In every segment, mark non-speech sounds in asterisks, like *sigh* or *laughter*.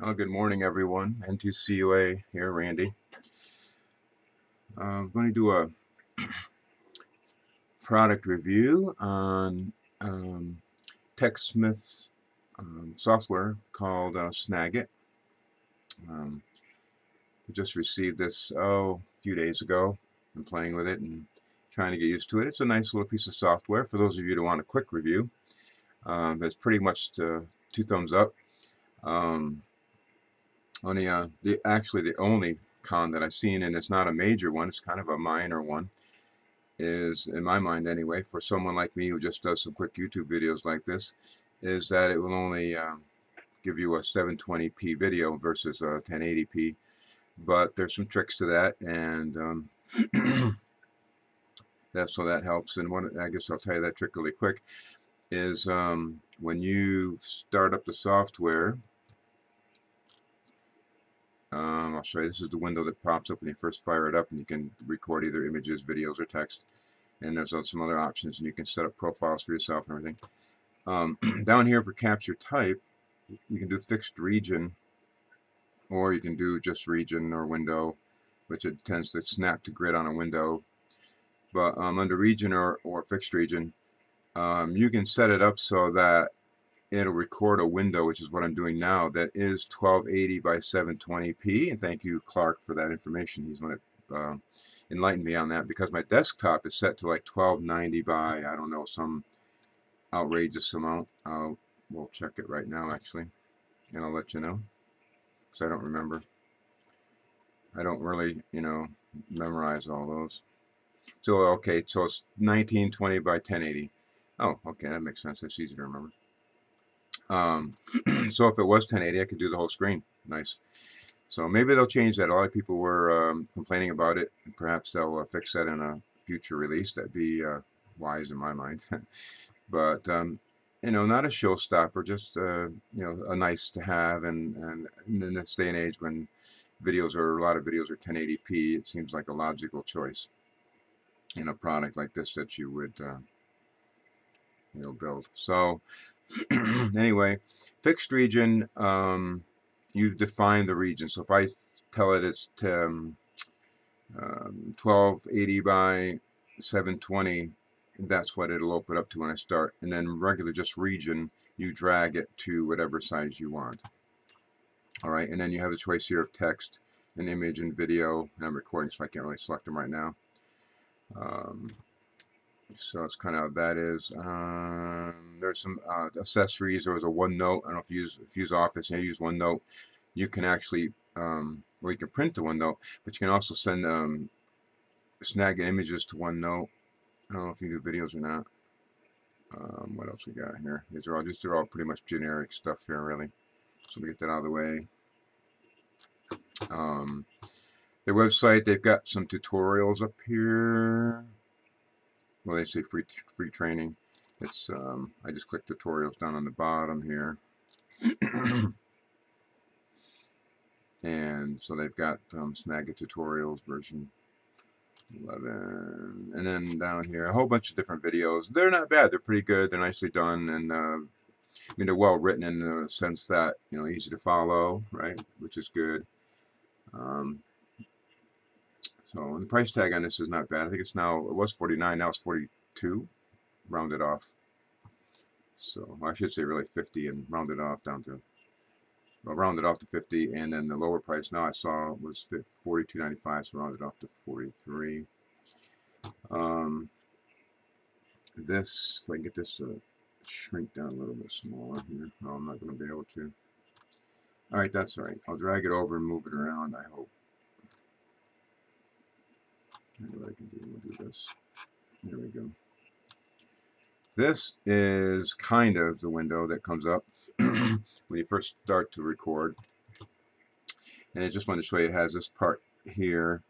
Oh, good morning, everyone. N2CUA here, Randy. Uh, I'm going to do a *clears throat* product review on um, TechSmith's um, software called uh, Snagit. Um, I just received this oh a few days ago. I'm playing with it and trying to get used to it. It's a nice little piece of software. For those of you who want a quick review, um, it's pretty much to, two thumbs up. Um, only uh, the actually the only con that I've seen, and it's not a major one, it's kind of a minor one, is in my mind anyway, for someone like me who just does some quick YouTube videos like this, is that it will only um, give you a 720p video versus a 1080p. But there's some tricks to that, and um, *clears throat* that so that helps. And one, I guess I'll tell you that trick really quick, is um, when you start up the software um, I'll show you. This is the window that pops up when you first fire it up, and you can record either images, videos, or text. And there's some other options, and you can set up profiles for yourself and everything. Um, *clears throat* down here for capture type, you can do fixed region, or you can do just region or window, which it tends to snap to grid on a window. But um, under region or, or fixed region, um, you can set it up so that it'll record a window, which is what I'm doing now, that is 1280 by 720p. And thank you, Clark, for that information. He's going to uh, enlighten me on that because my desktop is set to like 1290 by, I don't know, some outrageous amount. I'll, we'll check it right now, actually, and I'll let you know because I don't remember. I don't really, you know, memorize all those. So, okay, so it's 1920 by 1080. Oh, okay, that makes sense. That's easy to remember. Um, *clears throat* so if it was 1080, I could do the whole screen. Nice. So maybe they'll change that. A lot of people were um, complaining about it. Perhaps they'll uh, fix that in a future release. That'd be uh, wise in my mind. *laughs* but um, you know, not a showstopper. Just uh, you know, a nice to have. And, and in this day and age, when videos are a lot of videos are 1080p, it seems like a logical choice in a product like this that you would uh, you know build. So *clears throat* anyway, fixed region, um, you define the region. So if I tell it it's um, um, 1280 by 720, that's what it'll open up to when I start. And then regular just region, you drag it to whatever size you want. All right, and then you have a choice here of text, an image, and video. And I'm recording, so I can't really select them right now. Um, so it's kind of that is. Um, there's some uh, accessories. There was a OneNote. I don't know if you use if you use Office and you use OneNote. You can actually um, well you can print the OneNote but you can also send um, snag images to OneNote. I don't know if you do videos or not. Um, what else we got here? These are all just they're all pretty much generic stuff here really. So we get that out of the way. Um, their website they've got some tutorials up here well they say free free training. It's um, I just click tutorials down on the bottom here. *clears throat* And so they've got um, Snagit tutorials version 11 and then down here a whole bunch of different videos. They're not bad. They're pretty good. They're nicely done. And uh, I mean they're well written in the sense that you know easy to follow right which is good. Um, so the price tag on this is not bad. I think it's now, it was 49, now it's 42, rounded off. So I should say really 50 and rounded off down to, well, rounded off to 50, and then the lower price now I saw was 42.95, so rounded off to 43. Um, this, if I can get this to shrink down a little bit smaller here, no, I'm not going to be able to. Alright, that's alright. I'll drag it over and move it around, I hope. What I can do, we'll do this. There we go. This is kind of the window that comes up *clears throat* when you first start to record. And I just want to show you it has this part here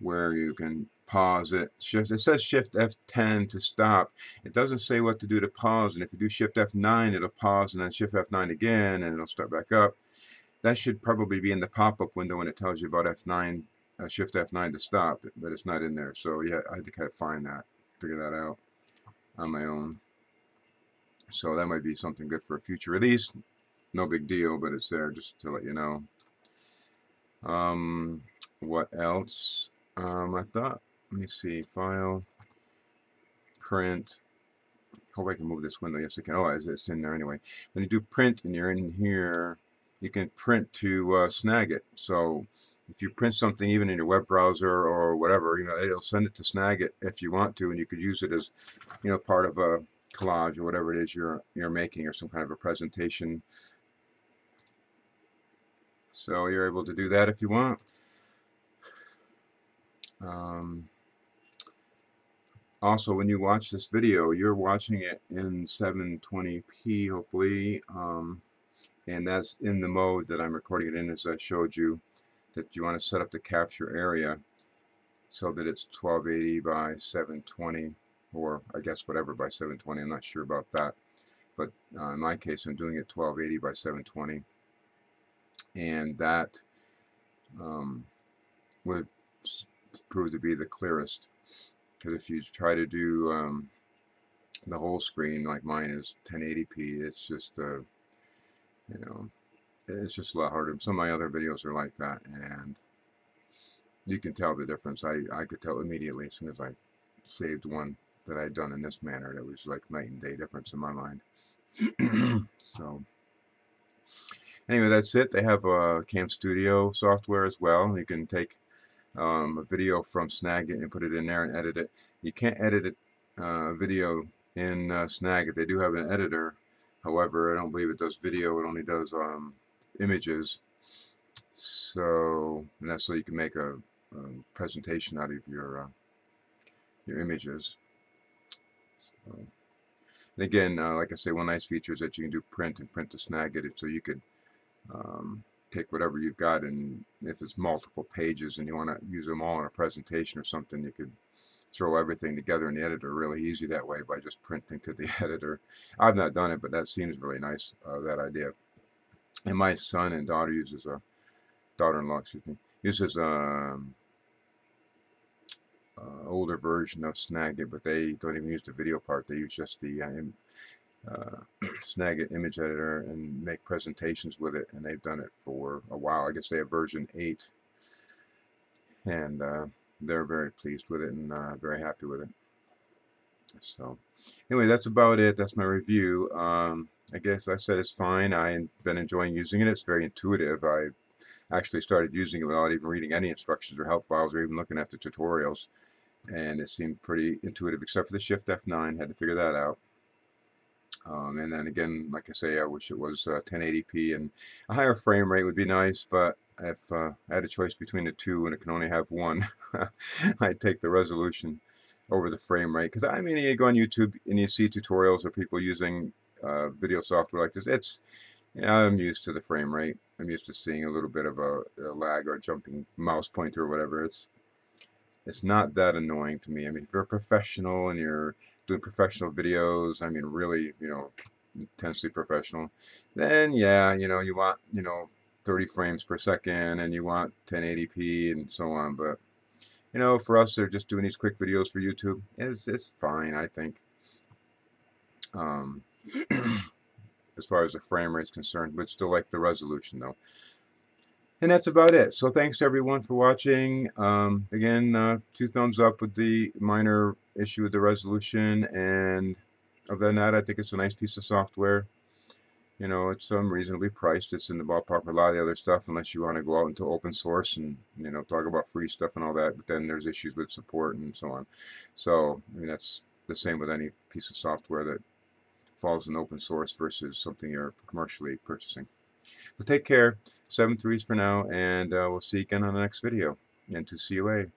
where you can pause it. Shift. It says Shift F10 to stop. It doesn't say what to do to pause. And if you do Shift F9, it'll pause, and then Shift F9 again, and it'll start back up. That should probably be in the pop-up window when it tells you about F9 uh, shift F9 to stop, but it's not in there. So yeah, I had to kind of find that, figure that out on my own. So that might be something good for a future release. no big deal, but it's there just to let you know. Um, what else? Um, I thought, let me see, file, print. Hope I can move this window. Yes, I can. Oh, it's in there anyway. When you do print and you're in here, you can print to uh, Snagit. So if you print something even in your web browser or whatever, you know, it'll send it to Snagit if you want to, and you could use it as, you know, part of a collage or whatever it is you're you're making or some kind of a presentation. So you're able to do that if you want. Um, also, when you watch this video, you're watching it in 720p, hopefully, um, and that's in the mode that I'm recording it in, as I showed you, that you want to set up the capture area so that it's 1280 by 720, or I guess whatever by 720, I'm not sure about that, but uh, in my case, I'm doing it 1280 by 720, and that um, would prove to be the clearest. Because if you try to do um, the whole screen like mine is 1080p, it's just, uh, you know, it's just a lot harder. Some of my other videos are like that, and you can tell the difference. I, I could tell immediately as soon as I saved one that I'd done in this manner. It was like night and day difference in my mind. *clears throat* so anyway, that's it. They have a Cam Studio software as well. You can take um, a video from Snagit and put it in there and edit it. You can't edit it, uh, video in uh, Snagit. They do have an editor. However, I don't believe it does video. It only does um, images. So, and that's so you can make a, a presentation out of your uh, your images. So, and again, uh, like I say, one nice feature is that you can do print and print to Snagit, so you could um, take whatever you've got and if it's multiple pages and you want to use them all in a presentation or something you could throw everything together in the editor really easy that way by just printing to the *laughs* editor I've not done it but that seems really nice uh, that idea and my son and daughter uses a daughter-in-law excuse me uses a um, uh, older version of Snagit but they don't even use the video part. They use just the uh, uh, *clears throat* Snagit image editor and make presentations with it and they've done it for a while. I guess they have version 8 and uh, they're very pleased with it and uh, very happy with it so anyway that's about it. That's my review. Um, I guess I said it's fine. I've been enjoying using it. It's very intuitive. I actually started using it without even reading any instructions or help files or even looking at the tutorials. And it seemed pretty intuitive except for the shift F9 had to figure that out. Um, and then again, like I say, I wish it was uh, 1080p and a higher frame rate would be nice, but if uh, I had a choice between the two and it can only have one, *laughs* I'd take the resolution over the frame rate. Because I mean, you go on YouTube and you see tutorials of people using uh, video software like this. It's, I'm used to the frame rate. I'm used to seeing a little bit of a, a lag or a jumping mouse pointer or whatever. It's, it's not that annoying to me. I mean, if you're a professional and you're doing professional videos, I mean really, you know, intensely professional, then yeah, you know, you want, you know, 30 frames per second and you want 1080p and so on, but you know, for us, they're just doing these quick videos for YouTube. It's, it's fine, I think. Um, *clears throat* as far as the frame rate is concerned, but still like the resolution though. And that's about it. So thanks everyone for watching. Um, again, uh, two thumbs up with the minor issue with the resolution. And other than that, I think it's a nice piece of software. You know, it's um, reasonably priced. It's in the ballpark of a lot of the other stuff, unless you want to go out into open source and, you know, talk about free stuff and all that. But then there's issues with support and so on. So, I mean, that's the same with any piece of software that falls in open source versus something you're commercially purchasing. So take care. Seven threes for now, and uh, we'll see you again on the next video. N2CUA.